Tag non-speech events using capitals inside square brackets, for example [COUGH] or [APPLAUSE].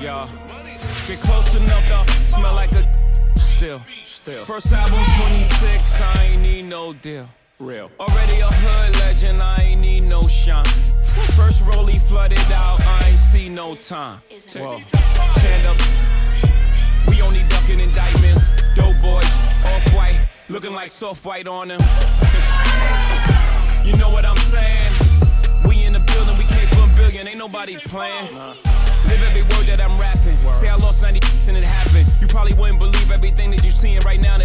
y'all. Get close enough, though. Smell like a still. Still. First album 26, I ain't need no deal. Real. Already a hood legend, I ain't need no shine. First rollie flooded out, I ain't see no time. Well, stand up. We only ducking indictments. Dope boys, off white, looking like soft white on them. [LAUGHS] you know what I'm saying? We in the building, we came for a billion, ain't nobody playing. Live every word that I'm rapping. Say I lost 90 and it happened. You probably wouldn't believe everything that you're seeing right now